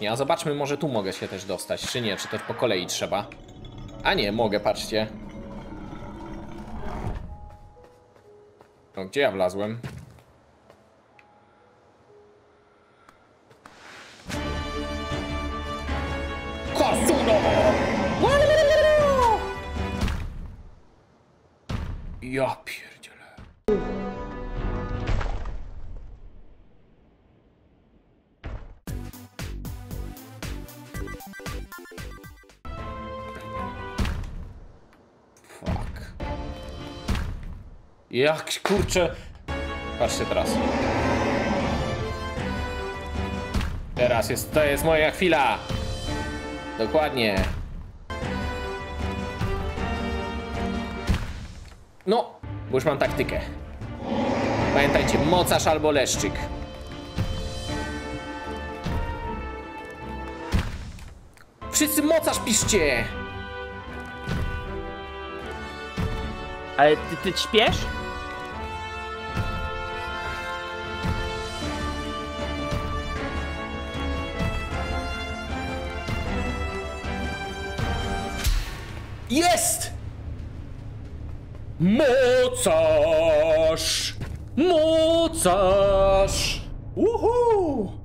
Nie, a zobaczmy, może tu mogę się też dostać, czy nie, czy też po kolei trzeba. A nie, mogę, patrzcie. No, gdzie ja wlazłem? Kasuno! Ja pierdzielę. Jak kurczę. Patrzcie teraz. Teraz jest, to jest moja chwila. Dokładnie. No, bo już mam taktykę. Pamiętajcie, mocarz albo leszczyk. Wszyscy mocarz piszcie! Ale ty, ty śpiesz? Jest! Mocarz! Mocarz! Uhu!